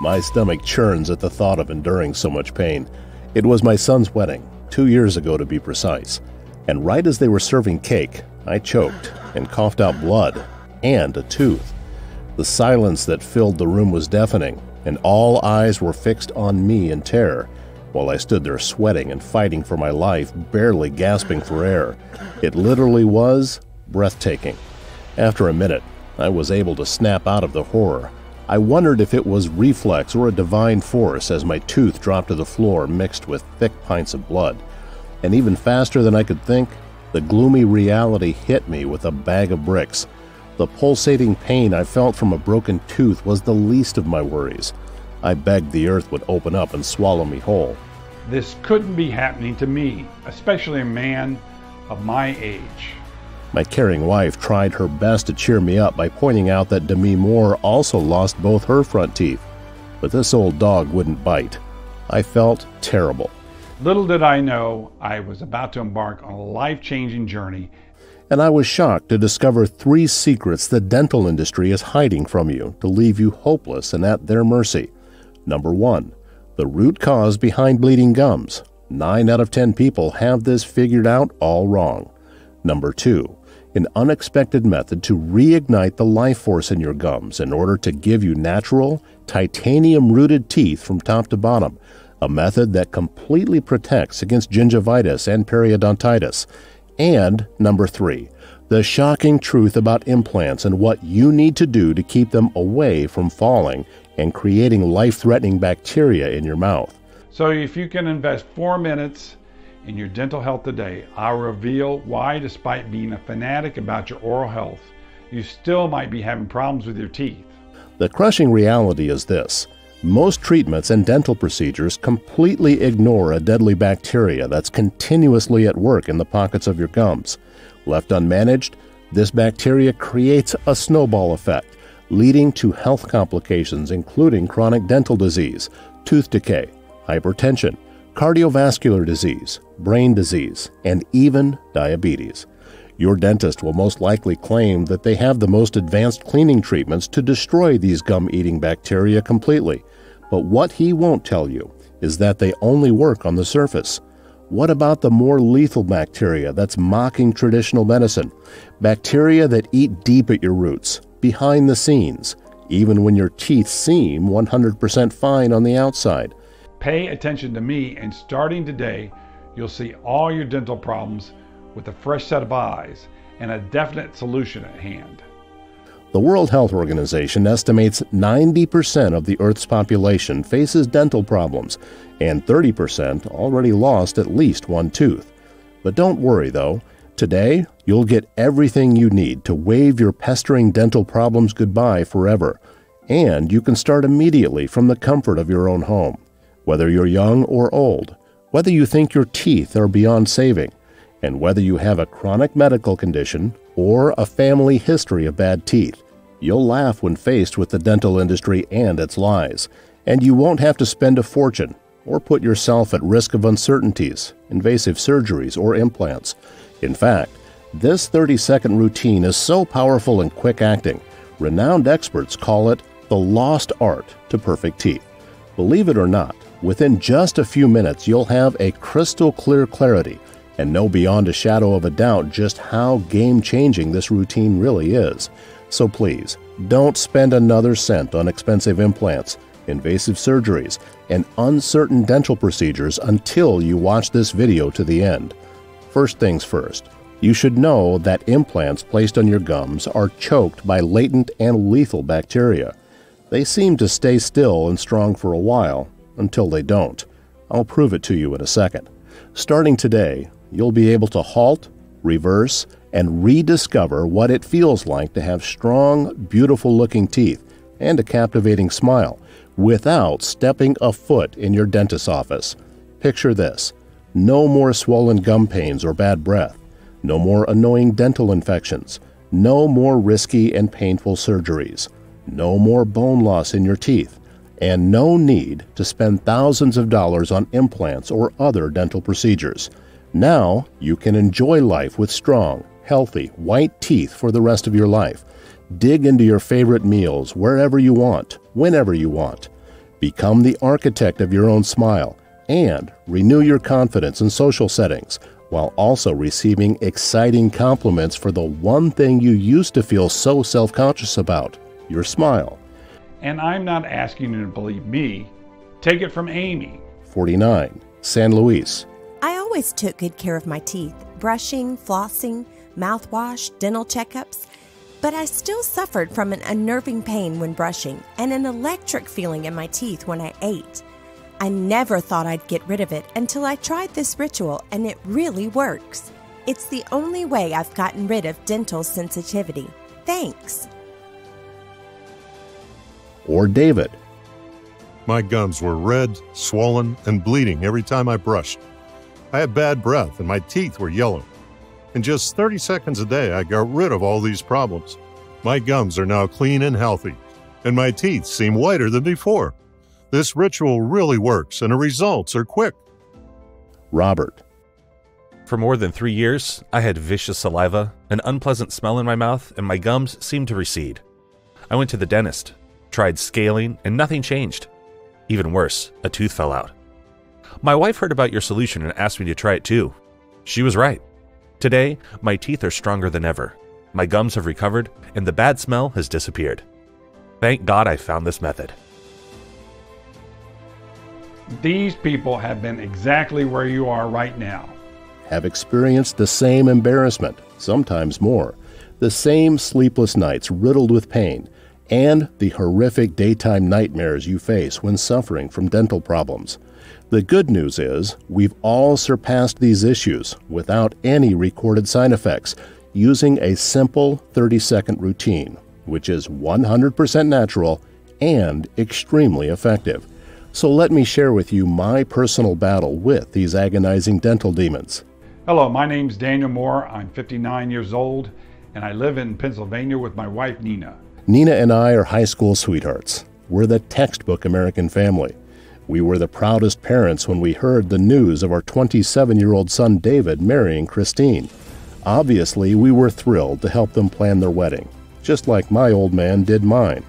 My stomach churns at the thought of enduring so much pain. It was my son's wedding, two years ago to be precise. And right as they were serving cake, I choked and coughed out blood and a tooth. The silence that filled the room was deafening, and all eyes were fixed on me in terror while I stood there sweating and fighting for my life, barely gasping for air. It literally was breathtaking. After a minute, I was able to snap out of the horror I wondered if it was reflex or a divine force as my tooth dropped to the floor mixed with thick pints of blood. And even faster than I could think, the gloomy reality hit me with a bag of bricks. The pulsating pain I felt from a broken tooth was the least of my worries. I begged the earth would open up and swallow me whole. This couldn't be happening to me, especially a man of my age. My caring wife tried her best to cheer me up by pointing out that Demi Moore also lost both her front teeth. But this old dog wouldn't bite. I felt terrible. Little did I know I was about to embark on a life changing journey. And I was shocked to discover three secrets the dental industry is hiding from you to leave you hopeless and at their mercy. Number one, the root cause behind bleeding gums. Nine out of ten people have this figured out all wrong. Number two, an unexpected method to reignite the life force in your gums in order to give you natural, titanium rooted teeth from top to bottom, a method that completely protects against gingivitis and periodontitis. And number three, the shocking truth about implants and what you need to do to keep them away from falling and creating life threatening bacteria in your mouth. So, if you can invest four minutes in your dental health today, I'll reveal why, despite being a fanatic about your oral health, you still might be having problems with your teeth. The crushing reality is this most treatments and dental procedures completely ignore a deadly bacteria that's continuously at work in the pockets of your gums. Left unmanaged, this bacteria creates a snowball effect, leading to health complications including chronic dental disease, tooth decay, hypertension, cardiovascular disease, brain disease, and even diabetes. Your dentist will most likely claim that they have the most advanced cleaning treatments to destroy these gum eating bacteria completely. But what he won't tell you is that they only work on the surface. What about the more lethal bacteria that's mocking traditional medicine? Bacteria that eat deep at your roots, behind the scenes, even when your teeth seem 100% fine on the outside. Pay attention to me, and starting today, you'll see all your dental problems with a fresh set of eyes and a definite solution at hand. The World Health Organization estimates 90% of the Earth's population faces dental problems, and 30% already lost at least one tooth. But don't worry though, today you'll get everything you need to wave your pestering dental problems goodbye forever, and you can start immediately from the comfort of your own home whether you're young or old, whether you think your teeth are beyond saving, and whether you have a chronic medical condition or a family history of bad teeth. You'll laugh when faced with the dental industry and its lies, and you won't have to spend a fortune or put yourself at risk of uncertainties, invasive surgeries, or implants. In fact, this 30 second routine is so powerful and quick acting, renowned experts call it the lost art to perfect teeth. Believe it or not, Within just a few minutes, you'll have a crystal clear clarity and know beyond a shadow of a doubt just how game changing this routine really is. So please, don't spend another cent on expensive implants, invasive surgeries, and uncertain dental procedures until you watch this video to the end. First things first, you should know that implants placed on your gums are choked by latent and lethal bacteria. They seem to stay still and strong for a while, until they don't. I'll prove it to you in a second. Starting today, you'll be able to halt, reverse, and rediscover what it feels like to have strong, beautiful looking teeth and a captivating smile without stepping a foot in your dentist's office. Picture this no more swollen gum pains or bad breath, no more annoying dental infections, no more risky and painful surgeries, no more bone loss in your teeth and no need to spend thousands of dollars on implants or other dental procedures. Now you can enjoy life with strong, healthy, white teeth for the rest of your life. Dig into your favorite meals wherever you want, whenever you want. Become the architect of your own smile and renew your confidence in social settings while also receiving exciting compliments for the one thing you used to feel so self conscious about your smile. And I'm not asking you to believe me. Take it from Amy. 49. San Luis. I always took good care of my teeth brushing, flossing, mouthwash, dental checkups. But I still suffered from an unnerving pain when brushing and an electric feeling in my teeth when I ate. I never thought I'd get rid of it until I tried this ritual, and it really works. It's the only way I've gotten rid of dental sensitivity. Thanks. Or David. My gums were red, swollen, and bleeding every time I brushed. I had bad breath, and my teeth were yellow. In just 30 seconds a day, I got rid of all these problems. My gums are now clean and healthy, and my teeth seem whiter than before. This ritual really works, and the results are quick. Robert. For more than three years, I had vicious saliva, an unpleasant smell in my mouth, and my gums seemed to recede. I went to the dentist, tried scaling, and nothing changed. Even worse, a tooth fell out. My wife heard about your solution and asked me to try it too. She was right. Today, my teeth are stronger than ever. My gums have recovered, and the bad smell has disappeared. Thank God I found this method. These people have been exactly where you are right now. Have experienced the same embarrassment, sometimes more, the same sleepless nights riddled with pain, and the horrific daytime nightmares you face when suffering from dental problems. The good news is we've all surpassed these issues without any recorded side effects using a simple 30 second routine, which is 100% natural and extremely effective. So let me share with you my personal battle with these agonizing dental demons. Hello, my name's Daniel Moore. I'm 59 years old and I live in Pennsylvania with my wife Nina. Nina and I are high school sweethearts. We're the textbook American family. We were the proudest parents when we heard the news of our 27 year old son David marrying Christine. Obviously, we were thrilled to help them plan their wedding, just like my old man did mine.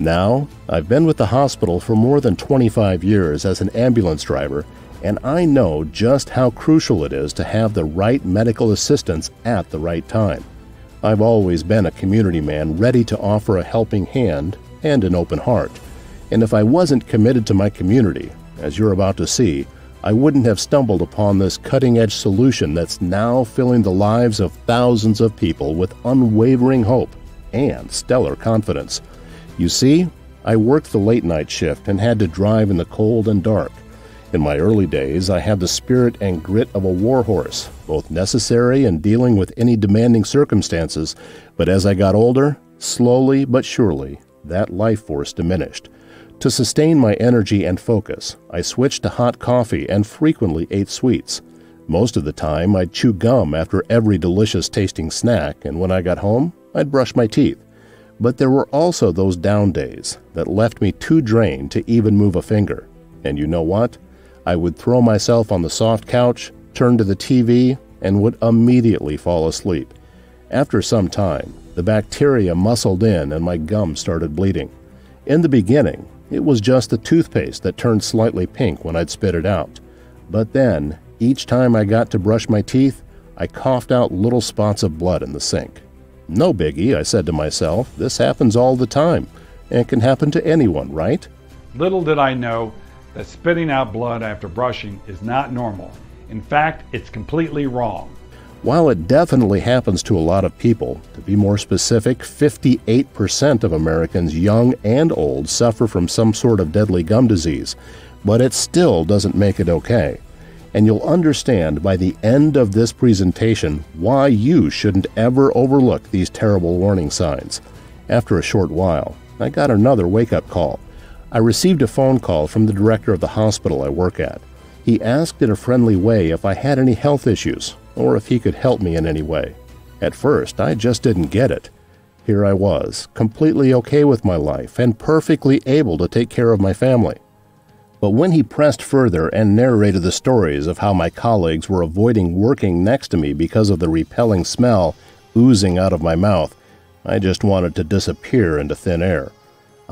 Now, I've been with the hospital for more than 25 years as an ambulance driver, and I know just how crucial it is to have the right medical assistance at the right time. I've always been a community man ready to offer a helping hand and an open heart. And if I wasn't committed to my community, as you're about to see, I wouldn't have stumbled upon this cutting edge solution that's now filling the lives of thousands of people with unwavering hope and stellar confidence. You see, I worked the late night shift and had to drive in the cold and dark. In my early days, I had the spirit and grit of a warhorse, both necessary in dealing with any demanding circumstances, but as I got older, slowly but surely, that life force diminished. To sustain my energy and focus, I switched to hot coffee and frequently ate sweets. Most of the time, I'd chew gum after every delicious tasting snack, and when I got home, I'd brush my teeth. But there were also those down days that left me too drained to even move a finger. And you know what? I would throw myself on the soft couch, turn to the TV, and would immediately fall asleep. After some time, the bacteria muscled in and my gums started bleeding. In the beginning, it was just the toothpaste that turned slightly pink when I'd spit it out. But then, each time I got to brush my teeth, I coughed out little spots of blood in the sink. No biggie, I said to myself. This happens all the time, and can happen to anyone, right? Little did I know that spitting out blood after brushing is not normal. In fact, it's completely wrong. While it definitely happens to a lot of people, to be more specific, 58% of Americans, young and old, suffer from some sort of deadly gum disease, but it still doesn't make it okay. And you'll understand by the end of this presentation why you shouldn't ever overlook these terrible warning signs. After a short while, I got another wake up call. I received a phone call from the director of the hospital I work at. He asked in a friendly way if I had any health issues or if he could help me in any way. At first, I just didn't get it. Here I was, completely okay with my life and perfectly able to take care of my family. But when he pressed further and narrated the stories of how my colleagues were avoiding working next to me because of the repelling smell oozing out of my mouth, I just wanted to disappear into thin air.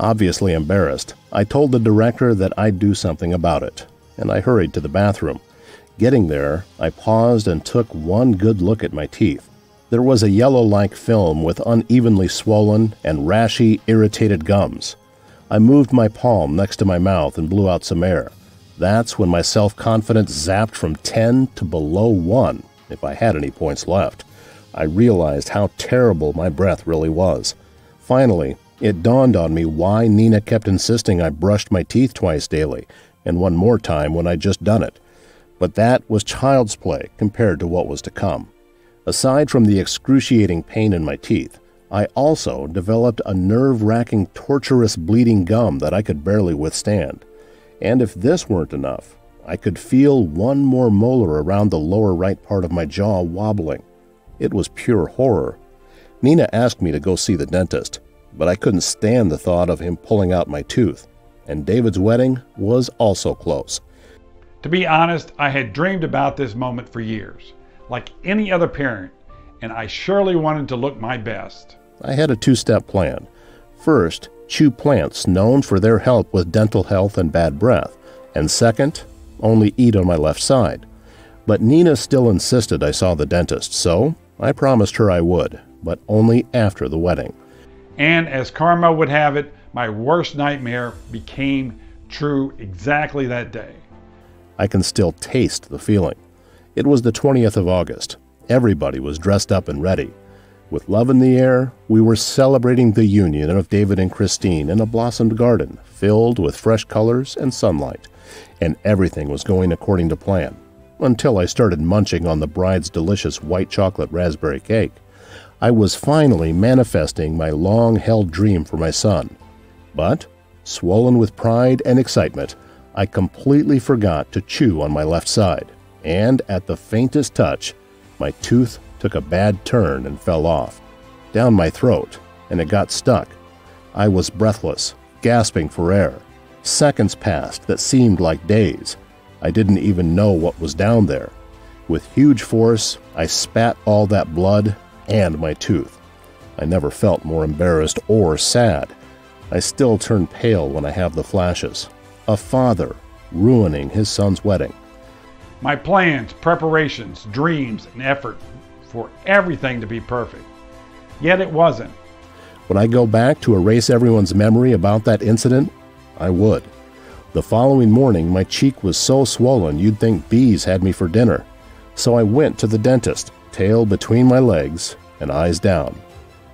Obviously embarrassed, I told the director that I'd do something about it, and I hurried to the bathroom. Getting there, I paused and took one good look at my teeth. There was a yellow like film with unevenly swollen and rashy, irritated gums. I moved my palm next to my mouth and blew out some air. That's when my self confidence zapped from 10 to below 1, if I had any points left. I realized how terrible my breath really was. Finally, it dawned on me why Nina kept insisting I brushed my teeth twice daily, and one more time when I'd just done it. But that was child's play compared to what was to come. Aside from the excruciating pain in my teeth, I also developed a nerve wracking, torturous bleeding gum that I could barely withstand. And if this weren't enough, I could feel one more molar around the lower right part of my jaw wobbling. It was pure horror. Nina asked me to go see the dentist, but I couldn't stand the thought of him pulling out my tooth, and David's wedding was also close. To be honest, I had dreamed about this moment for years, like any other parent, and I surely wanted to look my best. I had a two step plan. First, chew plants known for their help with dental health and bad breath, and second, only eat on my left side. But Nina still insisted I saw the dentist, so I promised her I would, but only after the wedding. And as karma would have it, my worst nightmare became true exactly that day. I can still taste the feeling. It was the 20th of August. Everybody was dressed up and ready. With love in the air, we were celebrating the union of David and Christine in a blossomed garden filled with fresh colors and sunlight, and everything was going according to plan until I started munching on the bride's delicious white chocolate raspberry cake. I was finally manifesting my long held dream for my son. But, swollen with pride and excitement, I completely forgot to chew on my left side, and at the faintest touch, my tooth took a bad turn and fell off, down my throat, and it got stuck. I was breathless, gasping for air. Seconds passed that seemed like days. I didn't even know what was down there. With huge force, I spat all that blood and my tooth. I never felt more embarrassed or sad. I still turn pale when I have the flashes. A father ruining his son's wedding. My plans, preparations, dreams, and effort for everything to be perfect. Yet it wasn't. Would I go back to erase everyone's memory about that incident? I would. The following morning, my cheek was so swollen you'd think bees had me for dinner. So I went to the dentist, tail between my legs and eyes down.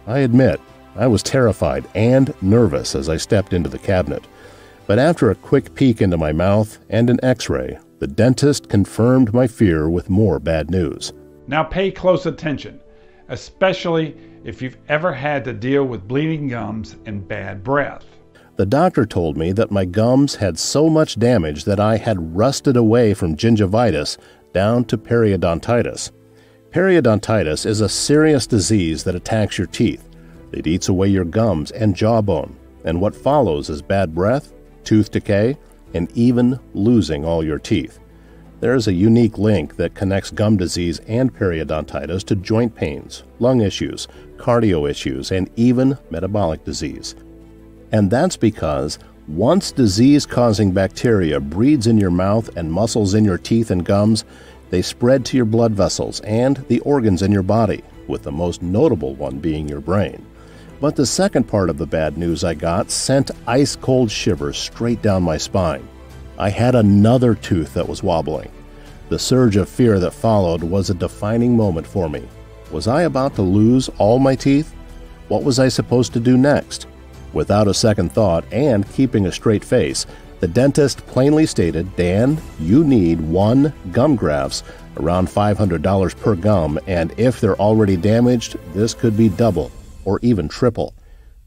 I admit, I was terrified and nervous as I stepped into the cabinet. But after a quick peek into my mouth and an x ray, the dentist confirmed my fear with more bad news. Now pay close attention, especially if you've ever had to deal with bleeding gums and bad breath. The doctor told me that my gums had so much damage that I had rusted away from gingivitis down to periodontitis. Periodontitis is a serious disease that attacks your teeth. It eats away your gums and jawbone, and what follows is bad breath, tooth decay, and even losing all your teeth. There is a unique link that connects gum disease and periodontitis to joint pains, lung issues, cardio issues, and even metabolic disease. And that's because once disease causing bacteria breeds in your mouth and muscles in your teeth and gums, they spread to your blood vessels and the organs in your body, with the most notable one being your brain. But the second part of the bad news I got sent ice cold shivers straight down my spine. I had another tooth that was wobbling. The surge of fear that followed was a defining moment for me. Was I about to lose all my teeth? What was I supposed to do next? Without a second thought and keeping a straight face, the dentist plainly stated, Dan, you need one gum grafts, around $500 per gum, and if they're already damaged, this could be double or even triple.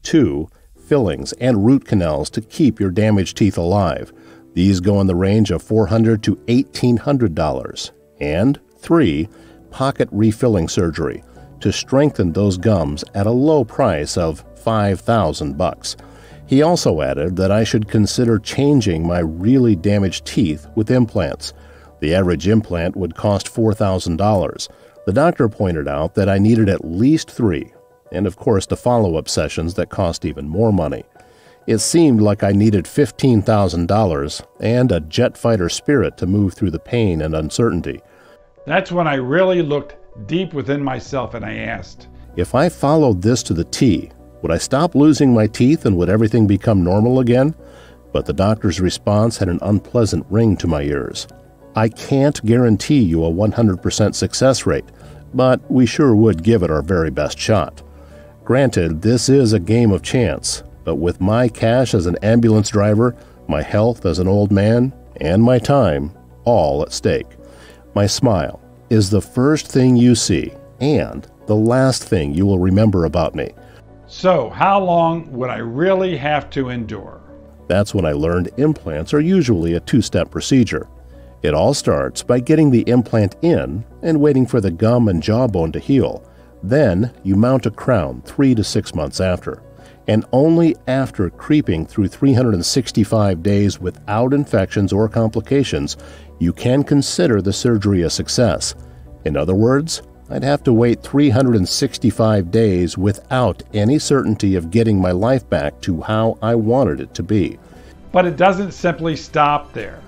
Two, fillings and root canals to keep your damaged teeth alive. These go in the range of $400 to $1,800. And three, pocket refilling surgery to strengthen those gums at a low price of 5000 bucks. He also added that I should consider changing my really damaged teeth with implants. The average implant would cost $4,000. The doctor pointed out that I needed at least three, and of course the follow up sessions that cost even more money. It seemed like I needed $15,000 and a jet fighter spirit to move through the pain and uncertainty. That's when I really looked deep within myself and I asked, If I followed this to the T, would I stop losing my teeth and would everything become normal again? But the doctor's response had an unpleasant ring to my ears. I can't guarantee you a 100% success rate, but we sure would give it our very best shot. Granted, this is a game of chance, but with my cash as an ambulance driver, my health as an old man, and my time all at stake, my smile is the first thing you see and the last thing you will remember about me. So, how long would I really have to endure? That's when I learned implants are usually a two step procedure. It all starts by getting the implant in and waiting for the gum and jawbone to heal. Then you mount a crown three to six months after. And only after creeping through 365 days without infections or complications, you can consider the surgery a success. In other words, I'd have to wait 365 days without any certainty of getting my life back to how I wanted it to be. But it doesn't simply stop there.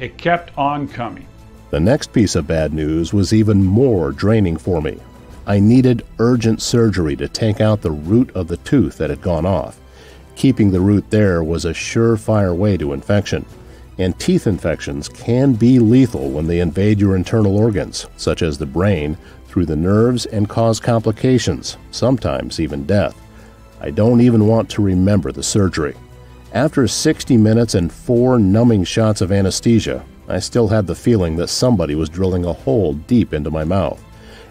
It kept on coming. The next piece of bad news was even more draining for me. I needed urgent surgery to take out the root of the tooth that had gone off. Keeping the root there was a surefire way to infection. And teeth infections can be lethal when they invade your internal organs, such as the brain, through the nerves and cause complications, sometimes even death. I don't even want to remember the surgery. After 60 minutes and four numbing shots of anesthesia, I still had the feeling that somebody was drilling a hole deep into my mouth.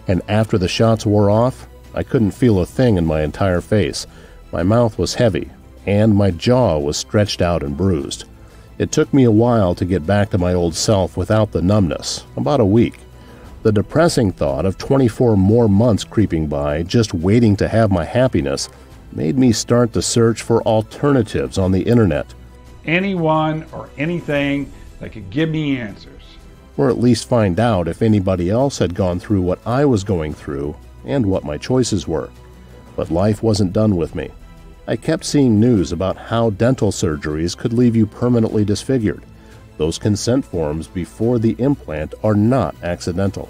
And after the shots wore off, I couldn't feel a thing in my entire face. My mouth was heavy, and my jaw was stretched out and bruised. It took me a while to get back to my old self without the numbness, about a week. The depressing thought of 24 more months creeping by, just waiting to have my happiness, made me start the search for alternatives on the internet. Anyone or anything that could give me answers. Or at least find out if anybody else had gone through what I was going through and what my choices were. But life wasn't done with me. I kept seeing news about how dental surgeries could leave you permanently disfigured. Those consent forms before the implant are not accidental.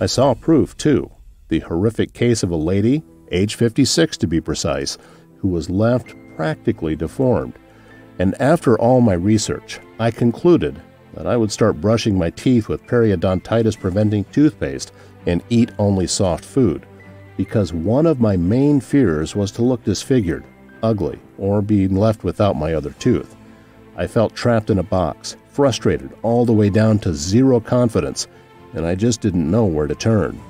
I saw proof, too. The horrific case of a lady age 56 to be precise, who was left practically deformed. And after all my research, I concluded that I would start brushing my teeth with periodontitis preventing toothpaste and eat only soft food, because one of my main fears was to look disfigured, ugly, or be left without my other tooth. I felt trapped in a box, frustrated all the way down to zero confidence, and I just didn't know where to turn.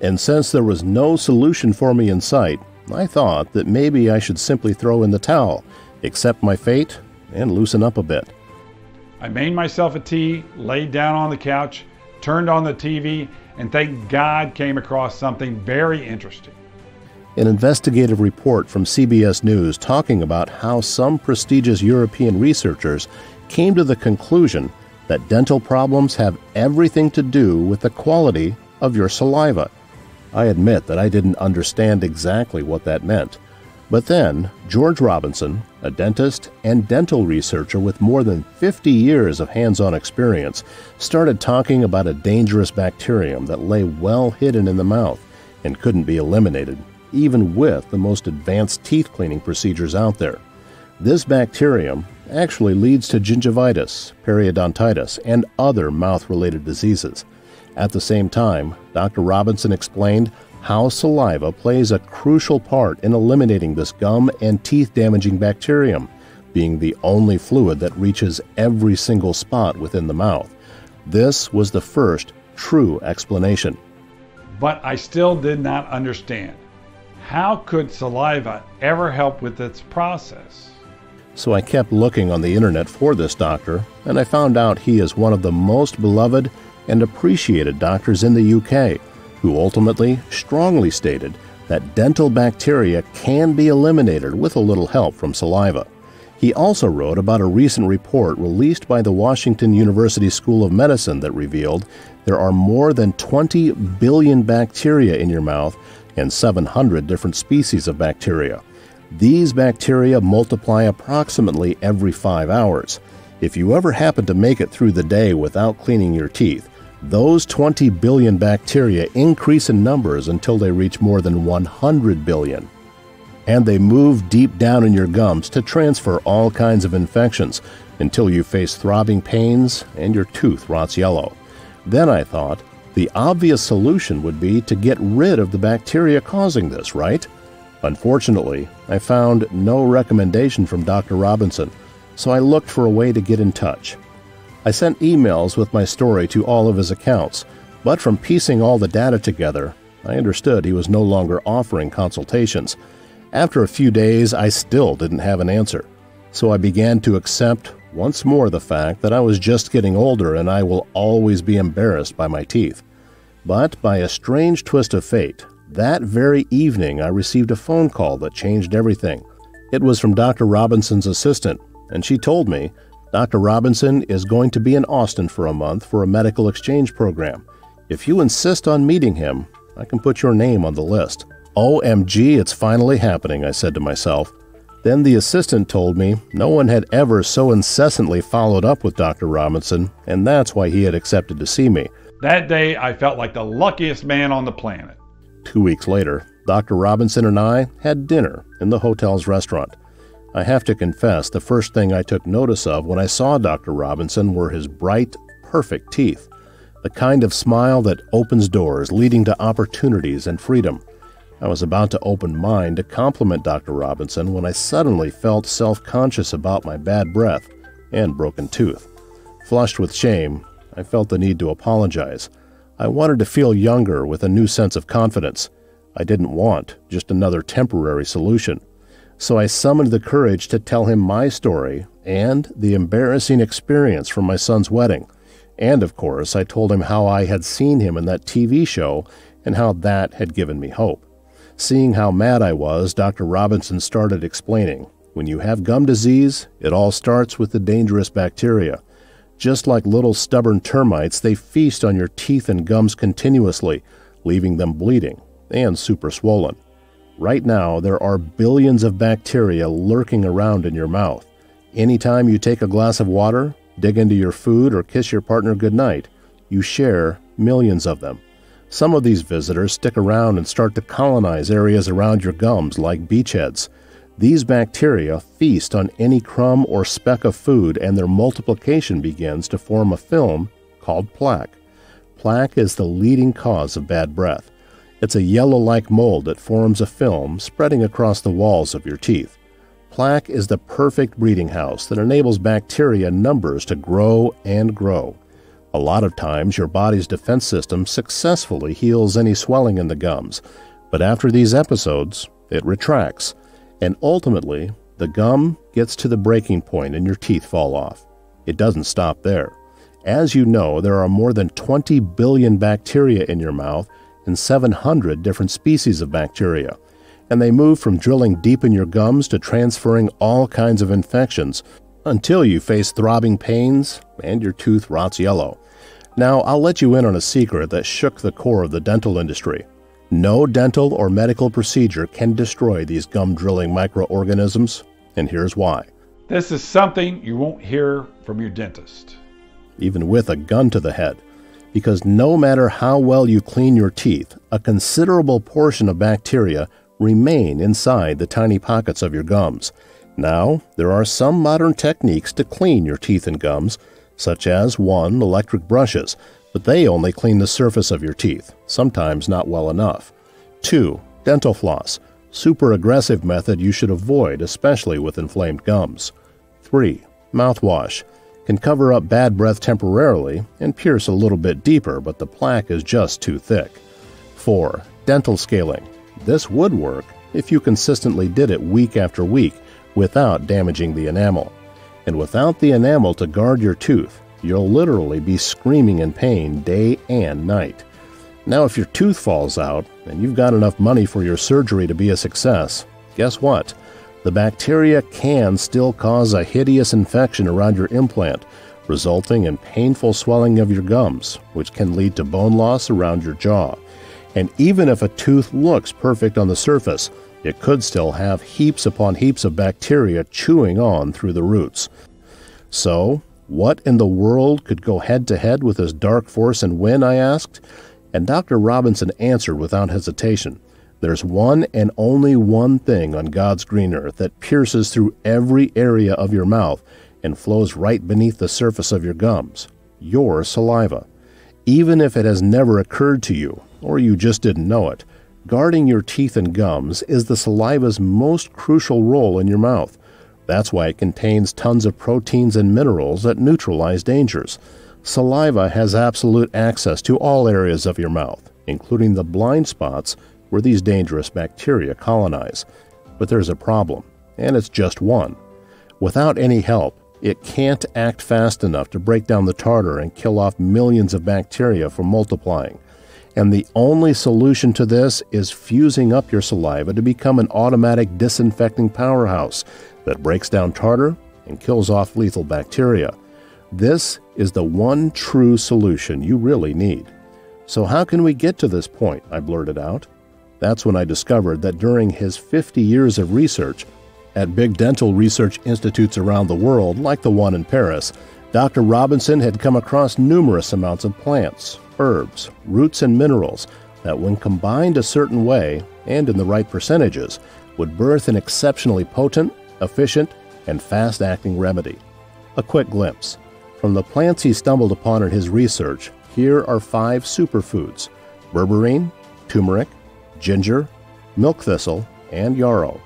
And since there was no solution for me in sight, I thought that maybe I should simply throw in the towel, accept my fate, and loosen up a bit. I made myself a tea, laid down on the couch, turned on the TV, and thank God came across something very interesting. An investigative report from CBS News talking about how some prestigious European researchers came to the conclusion that dental problems have everything to do with the quality of your saliva. I admit that I didn't understand exactly what that meant. But then, George Robinson, a dentist and dental researcher with more than 50 years of hands on experience, started talking about a dangerous bacterium that lay well hidden in the mouth and couldn't be eliminated, even with the most advanced teeth cleaning procedures out there. This bacterium actually leads to gingivitis, periodontitis, and other mouth related diseases. At the same time, Dr. Robinson explained how saliva plays a crucial part in eliminating this gum and teeth damaging bacterium, being the only fluid that reaches every single spot within the mouth. This was the first true explanation. But I still did not understand. How could saliva ever help with this process? So I kept looking on the internet for this doctor, and I found out he is one of the most beloved and appreciated doctors in the UK, who ultimately strongly stated that dental bacteria can be eliminated with a little help from saliva. He also wrote about a recent report released by the Washington University School of Medicine that revealed there are more than 20 billion bacteria in your mouth and 700 different species of bacteria. These bacteria multiply approximately every five hours. If you ever happen to make it through the day without cleaning your teeth, those 20 billion bacteria increase in numbers until they reach more than 100 billion. And they move deep down in your gums to transfer all kinds of infections until you face throbbing pains and your tooth rots yellow. Then I thought, the obvious solution would be to get rid of the bacteria causing this, right? Unfortunately, I found no recommendation from Dr. Robinson, so I looked for a way to get in touch. I sent emails with my story to all of his accounts, but from piecing all the data together, I understood he was no longer offering consultations. After a few days, I still didn't have an answer, so I began to accept once more the fact that I was just getting older and I will always be embarrassed by my teeth. But by a strange twist of fate, that very evening I received a phone call that changed everything. It was from Dr. Robinson's assistant, and she told me Dr. Robinson is going to be in Austin for a month for a medical exchange program. If you insist on meeting him, I can put your name on the list. OMG, it's finally happening, I said to myself. Then the assistant told me no one had ever so incessantly followed up with Dr. Robinson, and that's why he had accepted to see me. That day, I felt like the luckiest man on the planet. Two weeks later, Dr. Robinson and I had dinner in the hotel's restaurant. I have to confess, the first thing I took notice of when I saw Dr. Robinson were his bright, perfect teeth, the kind of smile that opens doors leading to opportunities and freedom. I was about to open mine to compliment Dr. Robinson when I suddenly felt self conscious about my bad breath and broken tooth. Flushed with shame, I felt the need to apologize. I wanted to feel younger with a new sense of confidence. I didn't want just another temporary solution. So I summoned the courage to tell him my story and the embarrassing experience from my son's wedding. And of course, I told him how I had seen him in that TV show and how that had given me hope. Seeing how mad I was, Dr. Robinson started explaining when you have gum disease, it all starts with the dangerous bacteria. Just like little stubborn termites, they feast on your teeth and gums continuously, leaving them bleeding and super swollen. Right now, there are billions of bacteria lurking around in your mouth. Anytime you take a glass of water, dig into your food, or kiss your partner goodnight, you share millions of them. Some of these visitors stick around and start to colonize areas around your gums like beachheads. These bacteria feast on any crumb or speck of food, and their multiplication begins to form a film called plaque. Plaque is the leading cause of bad breath. It's a yellow like mold that forms a film spreading across the walls of your teeth. Plaque is the perfect breeding house that enables bacteria numbers to grow and grow. A lot of times, your body's defense system successfully heals any swelling in the gums, but after these episodes, it retracts, and ultimately, the gum gets to the breaking point and your teeth fall off. It doesn't stop there. As you know, there are more than 20 billion bacteria in your mouth and 700 different species of bacteria, and they move from drilling deep in your gums to transferring all kinds of infections until you face throbbing pains and your tooth rots yellow. Now, I'll let you in on a secret that shook the core of the dental industry. No dental or medical procedure can destroy these gum drilling microorganisms, and here's why. This is something you won't hear from your dentist. Even with a gun to the head, because no matter how well you clean your teeth, a considerable portion of bacteria remain inside the tiny pockets of your gums. Now, there are some modern techniques to clean your teeth and gums, such as 1. electric brushes, but they only clean the surface of your teeth, sometimes not well enough. 2. dental floss, super aggressive method you should avoid, especially with inflamed gums. 3. mouthwash, can cover up bad breath temporarily and pierce a little bit deeper, but the plaque is just too thick. 4. Dental scaling. This would work if you consistently did it week after week without damaging the enamel. And without the enamel to guard your tooth, you'll literally be screaming in pain day and night. Now, if your tooth falls out and you've got enough money for your surgery to be a success, guess what? the bacteria can still cause a hideous infection around your implant, resulting in painful swelling of your gums, which can lead to bone loss around your jaw. And even if a tooth looks perfect on the surface, it could still have heaps upon heaps of bacteria chewing on through the roots. So, what in the world could go head to head with this dark force and win? I asked. And Dr. Robinson answered without hesitation There's one and only one thing on God's green earth that pierces through every area of your mouth and flows right beneath the surface of your gums your saliva. Even if it has never occurred to you, or you just didn't know it, guarding your teeth and gums is the saliva's most crucial role in your mouth. That's why it contains tons of proteins and minerals that neutralize dangers. Saliva has absolute access to all areas of your mouth, including the blind spots where these dangerous bacteria colonize. But there's a problem, and it's just one. Without any help, it can't act fast enough to break down the tartar and kill off millions of bacteria from multiplying. And the only solution to this is fusing up your saliva to become an automatic disinfecting powerhouse that breaks down tartar and kills off lethal bacteria. This is the one true solution you really need. So, how can we get to this point? I blurted out. That's when I discovered that during his 50 years of research at big dental research institutes around the world, like the one in Paris, Dr. Robinson had come across numerous amounts of plants, herbs, roots, and minerals that, when combined a certain way and in the right percentages, would birth an exceptionally potent, efficient, and fast acting remedy. A quick glimpse. From the plants he stumbled upon in his research, here are five superfoods berberine, turmeric, ginger, milk thistle, and yarrow.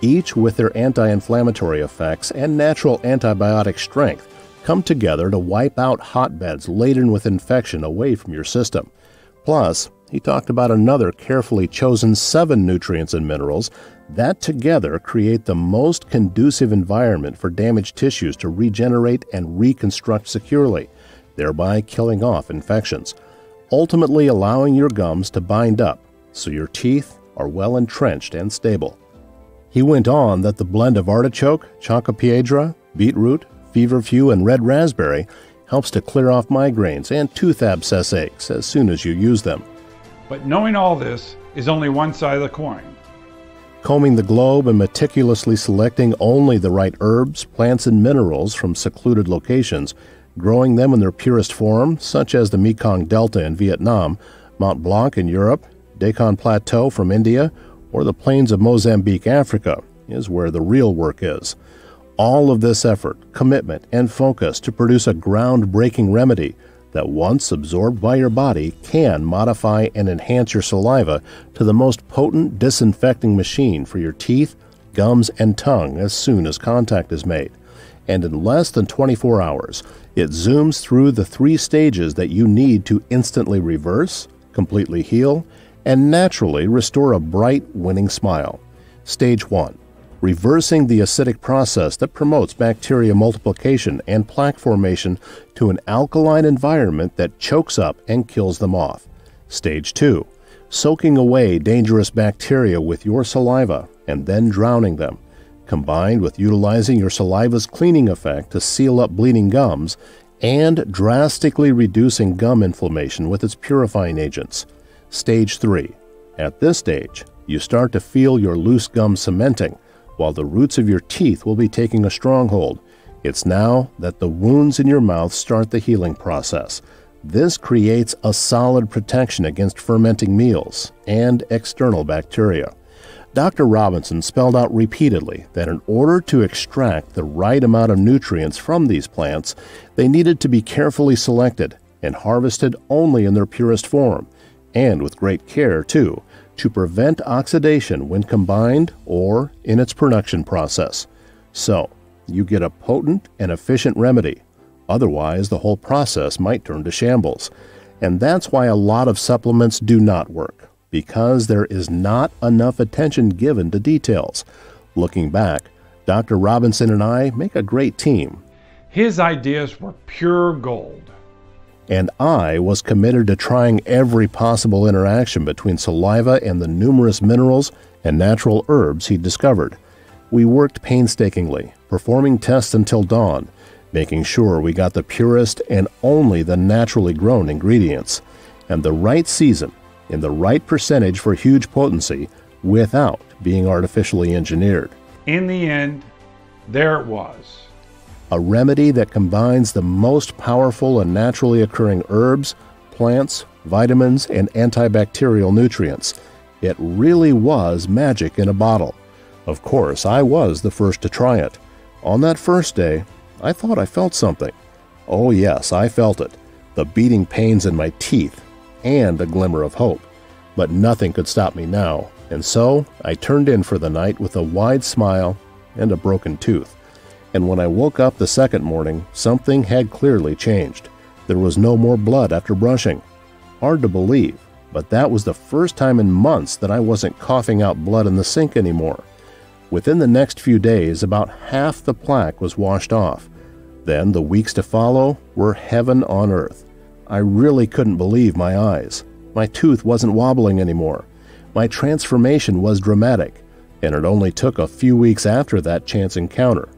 Each with their anti inflammatory effects and natural antibiotic strength come together to wipe out hotbeds laden with infection away from your system. Plus, he talked about another carefully chosen seven nutrients and minerals that together create the most conducive environment for damaged tissues to regenerate and reconstruct securely, thereby killing off infections, ultimately allowing your gums to bind up so your teeth are well entrenched and stable. He went on that the blend of artichoke, piedra, beetroot, feverfew, and red raspberry helps to clear off migraines and tooth abscess aches as soon as you use them. But knowing all this is only one side of the coin. Combing the globe and meticulously selecting only the right herbs, plants, and minerals from secluded locations, growing them in their purest form, such as the Mekong Delta in Vietnam, Mont Blanc in Europe, Deccan Plateau from India, or the plains of Mozambique, Africa, is where the real work is. All of this effort, commitment, and focus to produce a groundbreaking remedy that, once absorbed by your body, can modify and enhance your saliva to the most potent disinfecting machine for your teeth, gums, and tongue as soon as contact is made. And in less than 24 hours, it zooms through the three stages that you need to instantly reverse, completely heal, and naturally restore a bright, winning smile. Stage 1 Reversing the acidic process that promotes bacteria multiplication and plaque formation to an alkaline environment that chokes up and kills them off. Stage 2 Soaking away dangerous bacteria with your saliva and then drowning them, combined with utilizing your saliva's cleaning effect to seal up bleeding gums and drastically reducing gum inflammation with its purifying agents. Stage 3. At this stage, you start to feel your loose gum cementing, while the roots of your teeth will be taking a stronghold. It's now that the wounds in your mouth start the healing process. This creates a solid protection against fermenting meals and external bacteria. Dr. Robinson spelled out repeatedly that in order to extract the right amount of nutrients from these plants, they needed to be carefully selected and harvested only in their purest form and with great care, too, to prevent oxidation when combined or in its production process. So, you get a potent and efficient remedy. Otherwise, the whole process might turn to shambles. And that's why a lot of supplements do not work, because there is not enough attention given to details. Looking back, Dr. Robinson and I make a great team. His ideas were pure gold and I was committed to trying every possible interaction between saliva and the numerous minerals and natural herbs he'd discovered. We worked painstakingly, performing tests until dawn, making sure we got the purest and only the naturally grown ingredients, and the right season, in the right percentage for huge potency, without being artificially engineered. In the end, there it was. A remedy that combines the most powerful and naturally occurring herbs, plants, vitamins, and antibacterial nutrients. It really was magic in a bottle. Of course, I was the first to try it. On that first day, I thought I felt something. Oh, yes, I felt it the beating pains in my teeth, and a glimmer of hope. But nothing could stop me now, and so I turned in for the night with a wide smile and a broken tooth. And when I woke up the second morning, something had clearly changed. There was no more blood after brushing. Hard to believe, but that was the first time in months that I wasn't coughing out blood in the sink anymore. Within the next few days, about half the plaque was washed off, then, the weeks to follow were heaven on earth. I really couldn't believe my eyes. My tooth wasn't wobbling anymore. My transformation was dramatic, and it only took a few weeks after that chance encounter.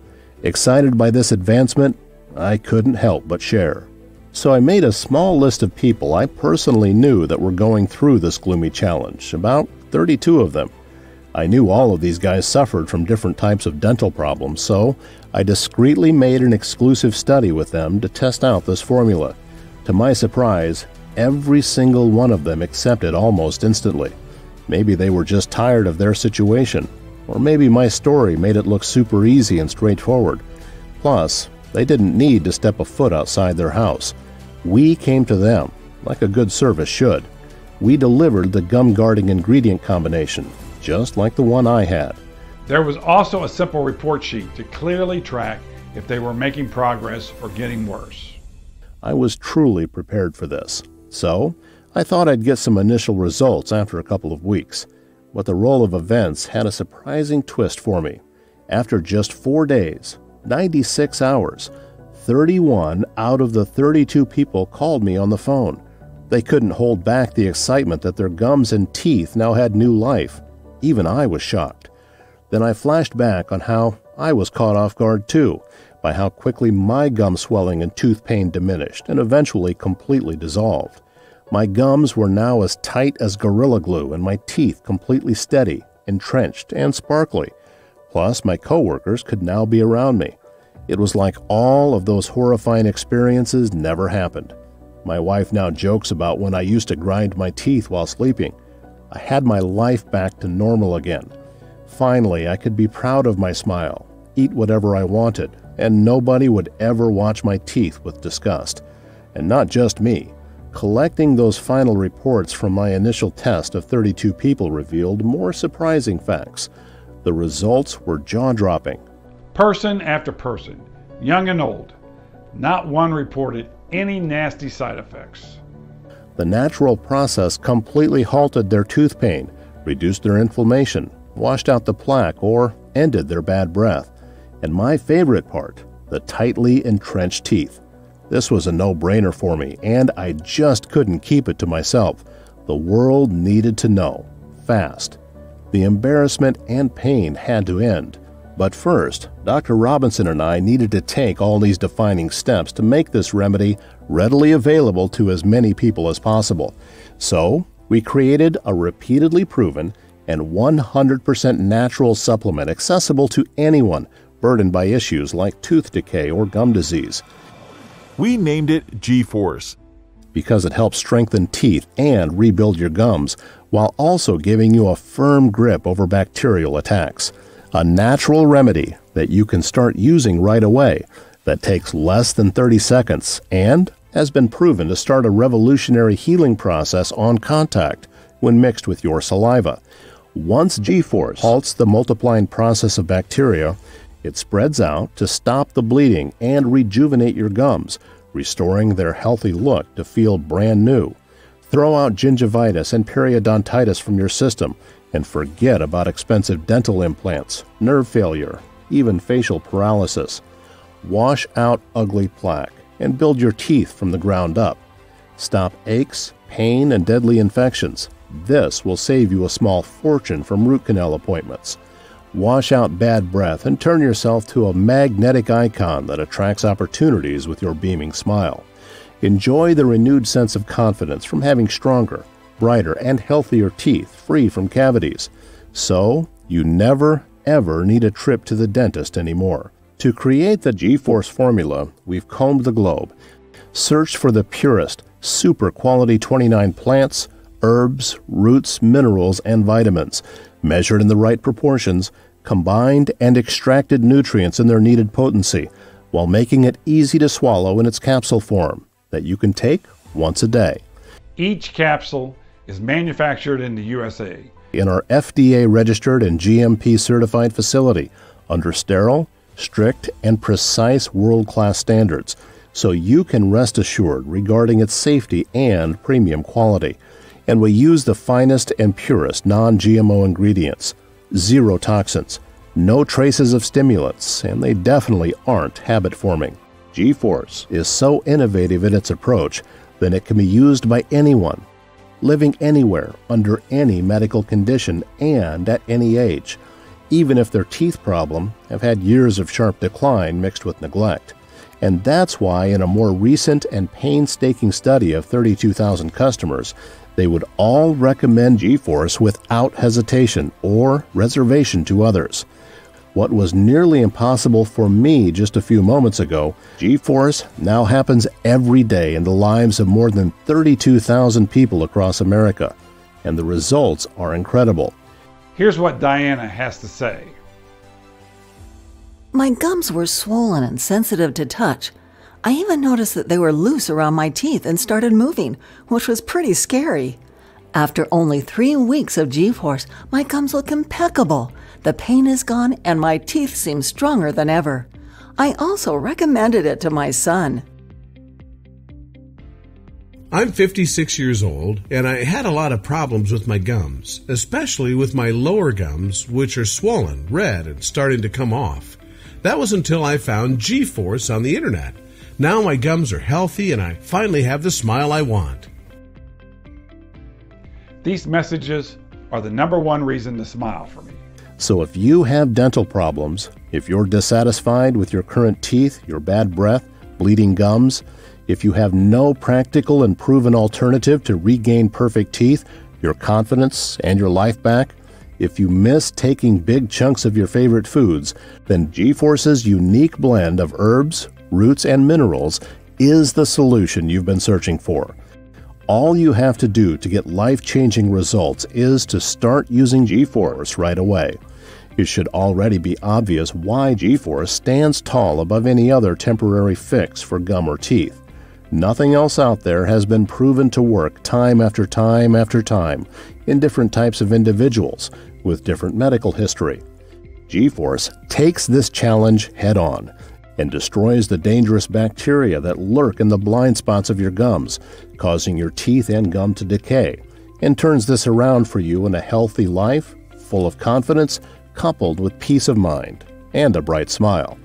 Excited by this advancement, I couldn't help but share. So I made a small list of people I personally knew that were going through this gloomy challenge, about 32 of them. I knew all of these guys suffered from different types of dental problems, so I discreetly made an exclusive study with them to test out this formula. To my surprise, every single one of them accepted almost instantly. Maybe they were just tired of their situation, or maybe my story made it look super easy and straightforward. Plus, they didn't need to step a foot outside their house. We came to them, like a good service should. We delivered the gum guarding ingredient combination, just like the one I had. There was also a simple report sheet to clearly track if they were making progress or getting worse. I was truly prepared for this, so I thought I'd get some initial results after a couple of weeks. But the roll of events had a surprising twist for me. After just four days, 96 hours, 31 out of the 32 people called me on the phone. They couldn't hold back the excitement that their gums and teeth now had new life. Even I was shocked. Then I flashed back on how I was caught off guard too, by how quickly my gum swelling and tooth pain diminished and eventually completely dissolved. My gums were now as tight as Gorilla Glue and my teeth completely steady, entrenched, and sparkly. Plus, my coworkers could now be around me. It was like all of those horrifying experiences never happened. My wife now jokes about when I used to grind my teeth while sleeping. I had my life back to normal again. Finally, I could be proud of my smile, eat whatever I wanted, and nobody would ever watch my teeth with disgust. And not just me. Collecting those final reports from my initial test of 32 people revealed more surprising facts. The results were jaw dropping. Person after person, young and old, not one reported any nasty side effects. The natural process completely halted their tooth pain, reduced their inflammation, washed out the plaque, or ended their bad breath. And my favorite part, the tightly entrenched teeth. This was a no brainer for me, and I just couldn't keep it to myself. The world needed to know, fast. The embarrassment and pain had to end. But first, Dr. Robinson and I needed to take all these defining steps to make this remedy readily available to as many people as possible. So, we created a repeatedly proven and 100% natural supplement accessible to anyone burdened by issues like tooth decay or gum disease. We named it G Force because it helps strengthen teeth and rebuild your gums while also giving you a firm grip over bacterial attacks. A natural remedy that you can start using right away that takes less than 30 seconds and has been proven to start a revolutionary healing process on contact when mixed with your saliva. Once G force halts the multiplying process of bacteria, it spreads out to stop the bleeding and rejuvenate your gums, restoring their healthy look to feel brand new. Throw out gingivitis and periodontitis from your system and forget about expensive dental implants, nerve failure, even facial paralysis. Wash out ugly plaque and build your teeth from the ground up. Stop aches, pain, and deadly infections. This will save you a small fortune from root canal appointments. Wash out bad breath and turn yourself to a magnetic icon that attracts opportunities with your beaming smile. Enjoy the renewed sense of confidence from having stronger, brighter, and healthier teeth free from cavities. So, you never, ever need a trip to the dentist anymore. To create the G-Force formula, we've combed the globe, searched for the purest, super quality 29 plants, herbs, roots, minerals, and vitamins, measured in the right proportions, combined and extracted nutrients in their needed potency, while making it easy to swallow in its capsule form that you can take once a day. Each capsule is manufactured in the USA. In our FDA registered and GMP certified facility under sterile, strict, and precise world class standards, so you can rest assured regarding its safety and premium quality. And we use the finest and purest non GMO ingredients, zero toxins, no traces of stimulants, and they definitely aren't habit forming. G Force is so innovative in its approach that it can be used by anyone, living anywhere, under any medical condition, and at any age, even if their teeth problem have had years of sharp decline mixed with neglect. And that's why, in a more recent and painstaking study of 32,000 customers, they would all recommend G-Force without hesitation or reservation to others. What was nearly impossible for me just a few moments ago, G-Force now happens every day in the lives of more than 32,000 people across America, and the results are incredible. Here's what Diana has to say. My gums were swollen and sensitive to touch. I even noticed that they were loose around my teeth and started moving, which was pretty scary. After only three weeks of G Force, my gums look impeccable. The pain is gone and my teeth seem stronger than ever. I also recommended it to my son. I'm 56 years old and I had a lot of problems with my gums, especially with my lower gums, which are swollen, red, and starting to come off. That was until I found G Force on the internet. Now my gums are healthy and I finally have the smile I want. These messages are the number one reason to smile for me. So if you have dental problems, if you're dissatisfied with your current teeth, your bad breath, bleeding gums, if you have no practical and proven alternative to regain perfect teeth, your confidence, and your life back, if you miss taking big chunks of your favorite foods, then G-Force's unique blend of herbs, roots, and minerals is the solution you've been searching for. All you have to do to get life changing results is to start using G Force right away. It should already be obvious why G Force stands tall above any other temporary fix for gum or teeth. Nothing else out there has been proven to work time after time after time in different types of individuals with different medical history. G Force takes this challenge head on and destroys the dangerous bacteria that lurk in the blind spots of your gums, causing your teeth and gum to decay, and turns this around for you in a healthy life, full of confidence, coupled with peace of mind and a bright smile.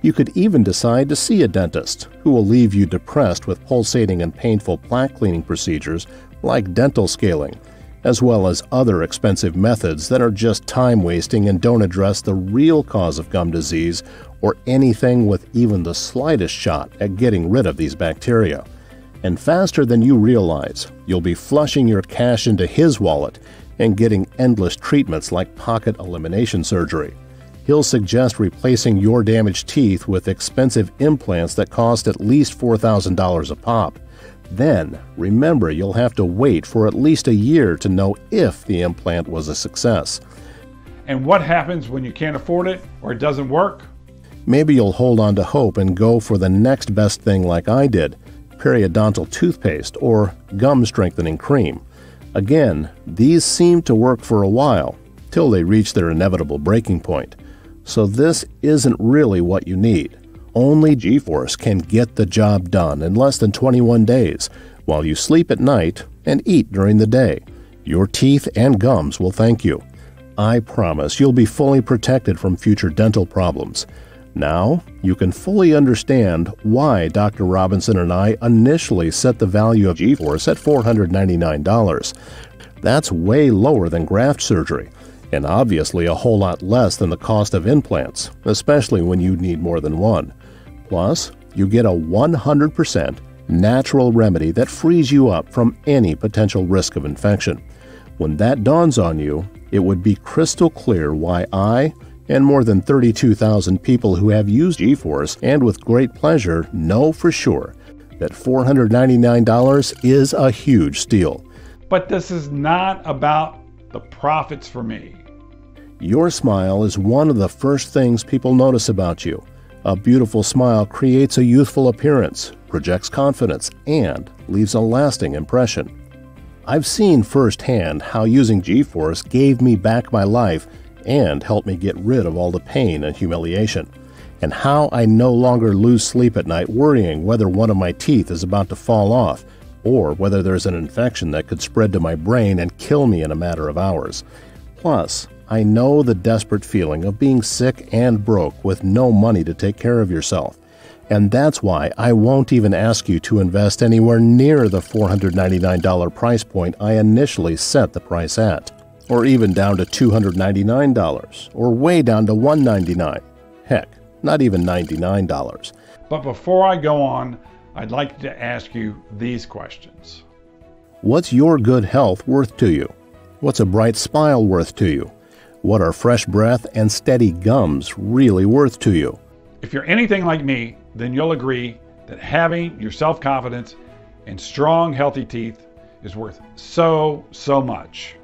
You could even decide to see a dentist who will leave you depressed with pulsating and painful plaque cleaning procedures like dental scaling, as well as other expensive methods that are just time wasting and don't address the real cause of gum disease or anything with even the slightest shot at getting rid of these bacteria. And faster than you realize, you'll be flushing your cash into his wallet and getting endless treatments like pocket elimination surgery. He'll suggest replacing your damaged teeth with expensive implants that cost at least $4,000 a pop. Then, remember you'll have to wait for at least a year to know if the implant was a success. And what happens when you can't afford it or it doesn't work? Maybe you'll hold on to hope and go for the next best thing like I did periodontal toothpaste or gum strengthening cream. Again, these seem to work for a while, till they reach their inevitable breaking point. So this isn't really what you need. Only G-Force can get the job done in less than 21 days, while you sleep at night and eat during the day. Your teeth and gums will thank you. I promise you'll be fully protected from future dental problems. Now, you can fully understand why Dr. Robinson and I initially set the value of G-Force at $499. That's way lower than graft surgery, and obviously a whole lot less than the cost of implants, especially when you need more than one. Plus, you get a 100% natural remedy that frees you up from any potential risk of infection. When that dawns on you, it would be crystal clear why I and more than 32,000 people who have used G-Force and with great pleasure know for sure that $499 is a huge steal. But this is not about the profits for me. Your smile is one of the first things people notice about you. A beautiful smile creates a youthful appearance, projects confidence, and leaves a lasting impression. I've seen firsthand how using G-Force gave me back my life and help me get rid of all the pain and humiliation, and how I no longer lose sleep at night worrying whether one of my teeth is about to fall off or whether there's an infection that could spread to my brain and kill me in a matter of hours. Plus, I know the desperate feeling of being sick and broke with no money to take care of yourself. And that's why I won't even ask you to invest anywhere near the $499 price point I initially set the price at, or even down to $299, or way down to 199. Heck, not even $99. But before I go on, I'd like to ask you these questions. What's your good health worth to you? What's a bright smile worth to you? What are fresh breath and steady gums really worth to you? If you're anything like me, then you'll agree that having your self confidence and strong, healthy teeth is worth so, so much.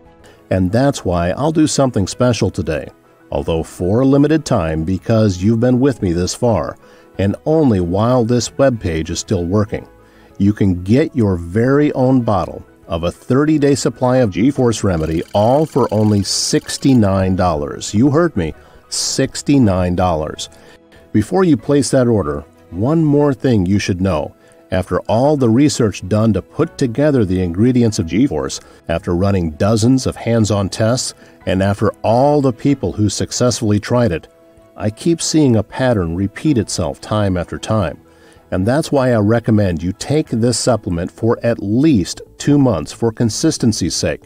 And that's why I'll do something special today, although for a limited time because you've been with me this far, and only while this webpage is still working. You can get your very own bottle of a 30 day supply of G-Force Remedy, all for only $69. You heard me, $69. Before you place that order, one more thing you should know. After all the research done to put together the ingredients of G-Force, after running dozens of hands on tests, and after all the people who successfully tried it, I keep seeing a pattern repeat itself time after time. And that's why I recommend you take this supplement for at least two months for consistency's sake,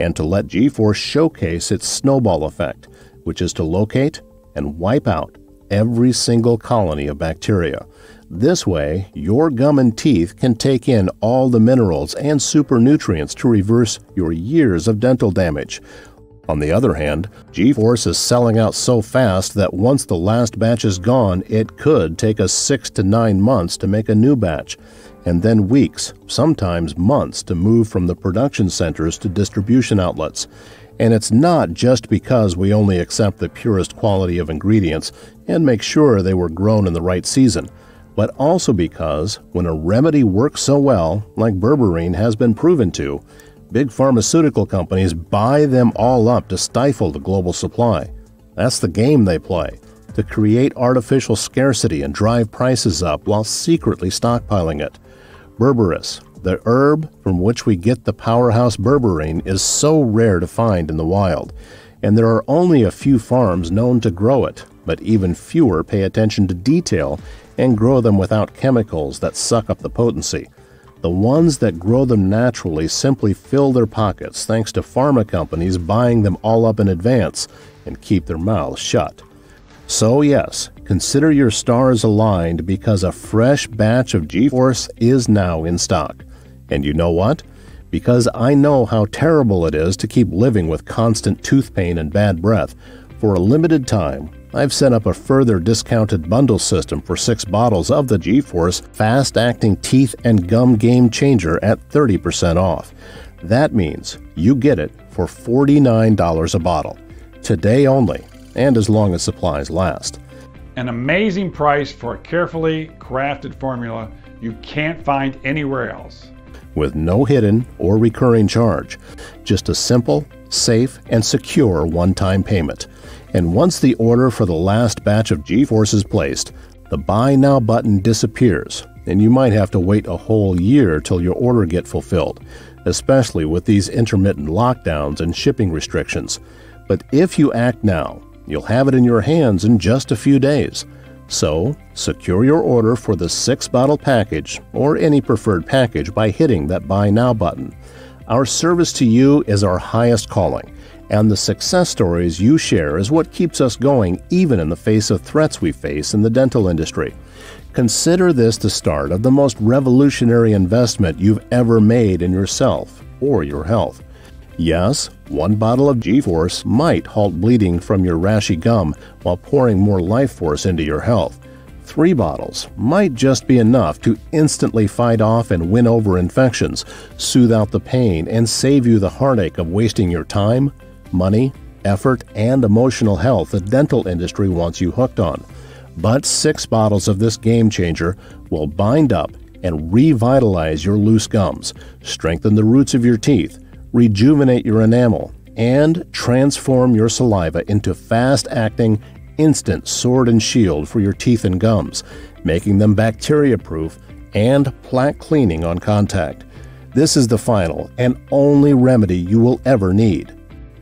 and to let G-Force showcase its snowball effect, which is to locate and wipe out every single colony of bacteria. This way, your gum and teeth can take in all the minerals and super nutrients to reverse your years of dental damage. On the other hand, G-Force is selling out so fast that once the last batch is gone, it could take us six to nine months to make a new batch, and then weeks, sometimes months, to move from the production centers to distribution outlets. And it's not just because we only accept the purest quality of ingredients and make sure they were grown in the right season, but also because when a remedy works so well, like berberine has been proven to, big pharmaceutical companies buy them all up to stifle the global supply. That's the game they play to create artificial scarcity and drive prices up while secretly stockpiling it. Berberis, the herb from which we get the powerhouse berberine is so rare to find in the wild, and there are only a few farms known to grow it, but even fewer pay attention to detail and grow them without chemicals that suck up the potency. The ones that grow them naturally simply fill their pockets thanks to pharma companies buying them all up in advance and keep their mouths shut. So, yes, consider your stars aligned because a fresh batch of G-Force is now in stock. And you know what? Because I know how terrible it is to keep living with constant tooth pain and bad breath, for a limited time, I've set up a further discounted bundle system for six bottles of the G-Force fast acting teeth and gum game changer at 30% off. That means you get it for $49 a bottle. Today only, and as long as supplies last. An amazing price for a carefully crafted formula you can't find anywhere else with no hidden or recurring charge, just a simple, safe, and secure one time payment. And once the order for the last batch of G-Force is placed, the Buy Now button disappears, and you might have to wait a whole year till your order get fulfilled, especially with these intermittent lockdowns and shipping restrictions. But if you act now, you'll have it in your hands in just a few days. So, secure your order for the six bottle package or any preferred package by hitting that Buy Now button. Our service to you is our highest calling, and the success stories you share is what keeps us going even in the face of threats we face in the dental industry. Consider this the start of the most revolutionary investment you've ever made in yourself or your health. Yes, one bottle of G Force might halt bleeding from your rashy gum while pouring more life force into your health. Three bottles might just be enough to instantly fight off and win over infections, soothe out the pain, and save you the heartache of wasting your time, money, effort, and emotional health the dental industry wants you hooked on. But six bottles of this game changer will bind up and revitalize your loose gums, strengthen the roots of your teeth, rejuvenate your enamel, and transform your saliva into fast acting, instant sword and shield for your teeth and gums, making them bacteria proof and plaque cleaning on contact. This is the final and only remedy you will ever need.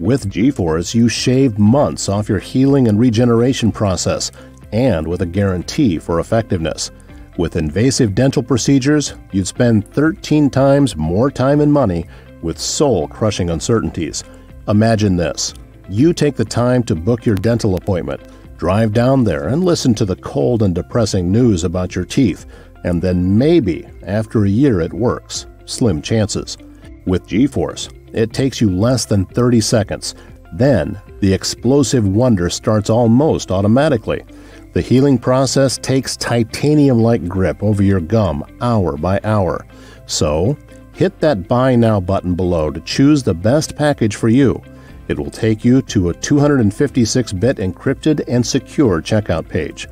With G-Force, you shave months off your healing and regeneration process, and with a guarantee for effectiveness. With invasive dental procedures, you'd spend 13 times more time and money with soul crushing uncertainties. Imagine this you take the time to book your dental appointment, drive down there and listen to the cold and depressing news about your teeth, and then maybe after a year it works. Slim chances. With G Force, it takes you less than 30 seconds. Then, the explosive wonder starts almost automatically. The healing process takes titanium like grip over your gum hour by hour. So, hit that Buy Now button below to choose the best package for you. It will take you to a 256 bit encrypted and secure checkout page.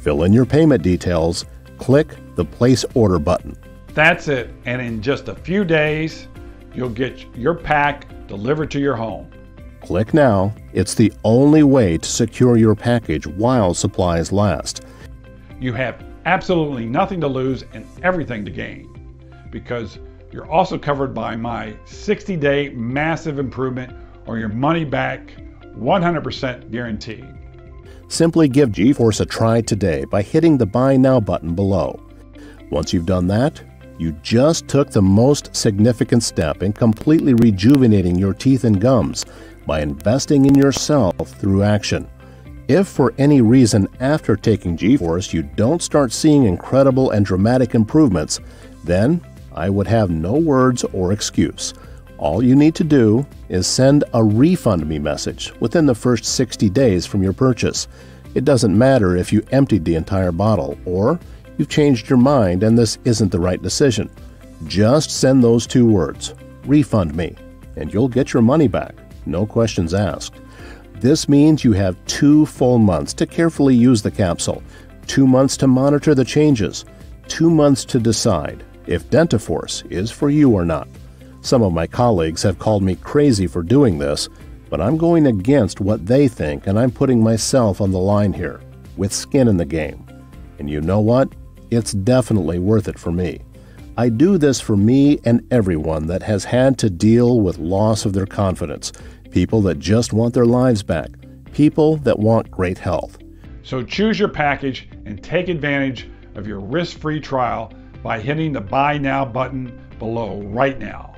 Fill in your payment details, click the Place Order button. That's it, and in just a few days, you'll get your pack delivered to your home. Click now. It's the only way to secure your package while supplies last. You have absolutely nothing to lose and everything to gain because you're also covered by my 60 day massive improvement or your money back 100% guaranteed. Simply give G-Force a try today by hitting the Buy Now button below. Once you've done that, you just took the most significant step in completely rejuvenating your teeth and gums by investing in yourself through action. If for any reason after taking G-Force you don't start seeing incredible and dramatic improvements, then I would have no words or excuse. All you need to do is send a refund me message within the first 60 days from your purchase. It doesn't matter if you emptied the entire bottle or you've changed your mind and this isn't the right decision. Just send those two words, refund me, and you'll get your money back no questions asked. This means you have two full months to carefully use the capsule, two months to monitor the changes, two months to decide if Dentaforce is for you or not. Some of my colleagues have called me crazy for doing this, but I'm going against what they think and I'm putting myself on the line here, with skin in the game. And you know what? It's definitely worth it for me. I do this for me and everyone that has had to deal with loss of their confidence, people that just want their lives back, people that want great health. So choose your package and take advantage of your risk free trial by hitting the Buy Now button below right now.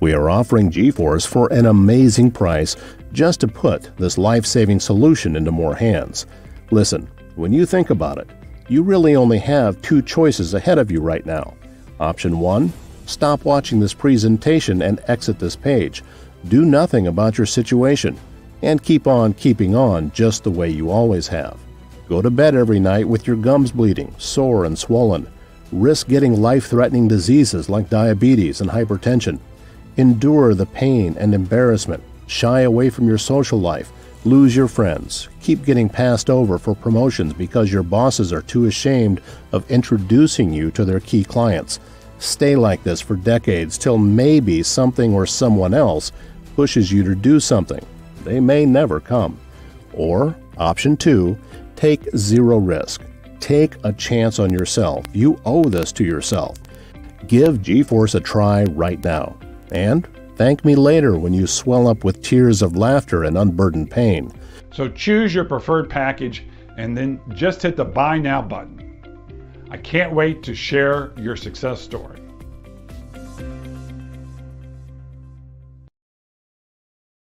We are offering G-Force for an amazing price just to put this life saving solution into more hands. Listen, when you think about it, you really only have two choices ahead of you right now. Option 1 Stop watching this presentation and exit this page. Do nothing about your situation and keep on keeping on just the way you always have. Go to bed every night with your gums bleeding, sore, and swollen. Risk getting life threatening diseases like diabetes and hypertension. Endure the pain and embarrassment. Shy away from your social life. Lose your friends. Keep getting passed over for promotions because your bosses are too ashamed of introducing you to their key clients. Stay like this for decades till maybe something or someone else pushes you to do something. They may never come. Or, option two, take zero risk. Take a chance on yourself. You owe this to yourself. Give G-Force a try right now. And thank me later when you swell up with tears of laughter and unburdened pain. So choose your preferred package and then just hit the Buy Now button. I can't wait to share your success story.